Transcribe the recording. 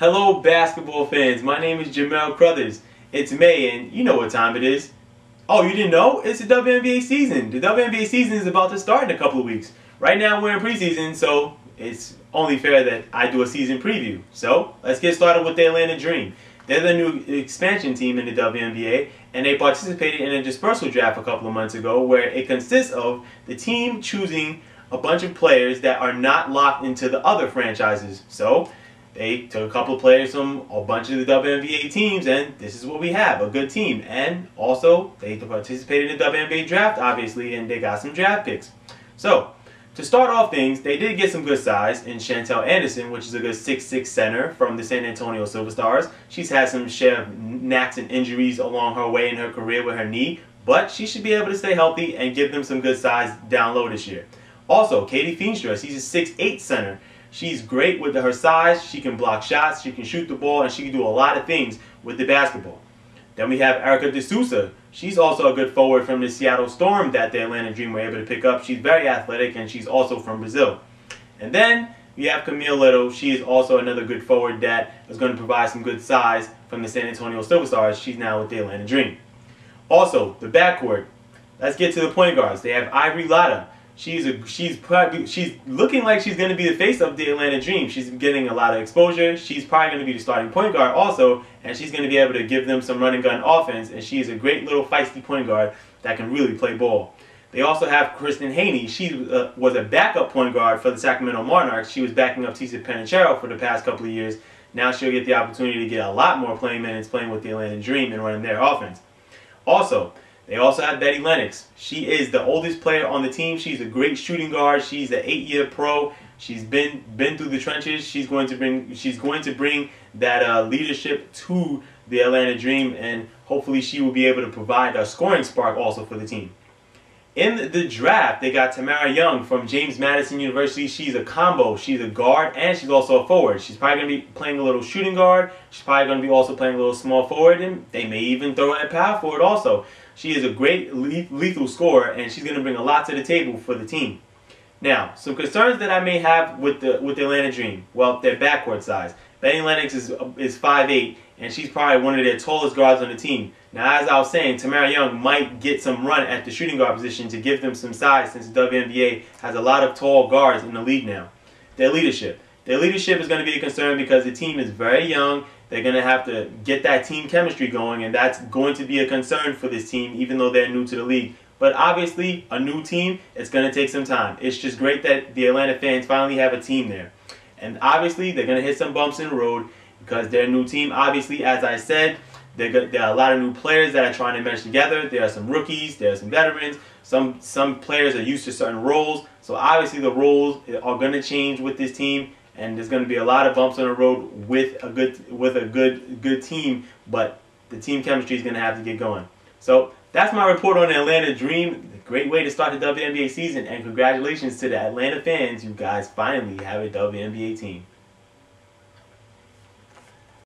Hello, basketball fans. My name is Jamel Crothers. It's May, and you know what time it is. Oh, you didn't know? It's the WNBA season. The WNBA season is about to start in a couple of weeks. Right now, we're in preseason, so it's only fair that I do a season preview. So, let's get started with the Atlanta Dream. They're the new expansion team in the WNBA, and they participated in a dispersal draft a couple of months ago where it consists of the team choosing a bunch of players that are not locked into the other franchises. So, they took a couple players from a bunch of the WNBA teams, and this is what we have, a good team. And also, they participated in the WNBA draft, obviously, and they got some draft picks. So, to start off things, they did get some good size in Chantelle Anderson, which is a good 6'6 center from the San Antonio Silver Stars. She's had some share of knacks and injuries along her way in her career with her knee, but she should be able to stay healthy and give them some good size down low this year. Also, Katie Feenstra, she's a 6'8 center. She's great with her size. She can block shots. She can shoot the ball, and she can do a lot of things with the basketball. Then we have Erika DeSouza. She's also a good forward from the Seattle Storm that the Atlanta Dream were able to pick up. She's very athletic, and she's also from Brazil. And then we have Camille Little. She is also another good forward that is going to provide some good size from the San Antonio Silver Stars. She's now with the Atlanta Dream. Also, the backcourt. Let's get to the point guards. They have Ivory Latta. She's a, she's probably she's looking like she's going to be the face of the Atlanta Dream. She's getting a lot of exposure. She's probably going to be the starting point guard also, and she's going to be able to give them some running gun offense. And she's a great little feisty point guard that can really play ball. They also have Kristen Haynie. She uh, was a backup point guard for the Sacramento Monarchs. She was backing up Ticha Penicheiro for the past couple of years. Now she'll get the opportunity to get a lot more playing minutes playing with the Atlanta Dream and running their offense. Also, they also have Betty Lennox. She is the oldest player on the team. She's a great shooting guard. She's an eight-year pro. She's been been through the trenches. She's going to bring she's going to bring that uh, leadership to the Atlanta Dream, and hopefully she will be able to provide a scoring spark also for the team. In the draft, they got Tamara Young from James Madison University. She's a combo. She's a guard and she's also a forward. She's probably going to be playing a little shooting guard. She's probably going to be also playing a little small forward, and they may even throw at power forward also. She is a great lethal scorer, and she's going to bring a lot to the table for the team. Now, some concerns that I may have with the with the Atlanta Dream. Well, their backcourt size. Betty Lennox is is 5'8", and she's probably one of their tallest guards on the team. Now, as I was saying, Tamara Young might get some run at the shooting guard position to give them some size since the WNBA has a lot of tall guards in the league now. Their leadership. Their leadership is going to be a concern because the team is very young they're going to have to get that team chemistry going, and that's going to be a concern for this team, even though they're new to the league. But obviously, a new team, it's going to take some time. It's just great that the Atlanta fans finally have a team there. And obviously, they're going to hit some bumps in the road because they're a new team. Obviously, as I said, there are a lot of new players that are trying to mesh together. There are some rookies, there are some veterans. Some some players are used to certain roles. So obviously, the roles are going to change with this team and there's going to be a lot of bumps on the road with a good with a good good team, but the team chemistry is going to have to get going. So that's my report on the Atlanta Dream. Great way to start the WNBA season, and congratulations to the Atlanta fans. You guys finally have a WNBA team.